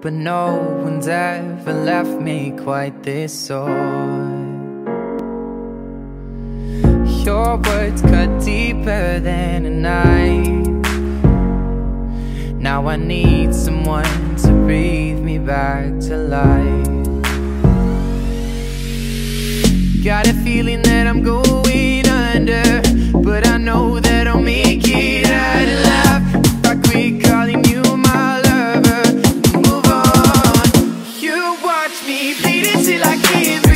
But no one's ever left me quite this sore. Your words cut deeper than a knife. Now I need someone to breathe me back to life. Got a feeling that I'm going watch me bleed until I give.